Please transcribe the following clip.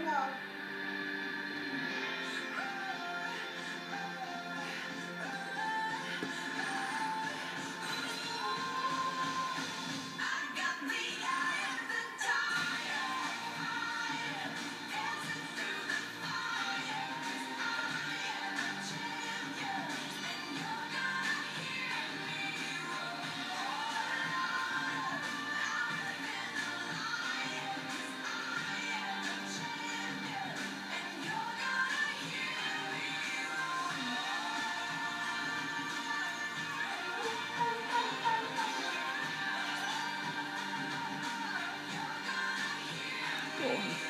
Oh, no. People.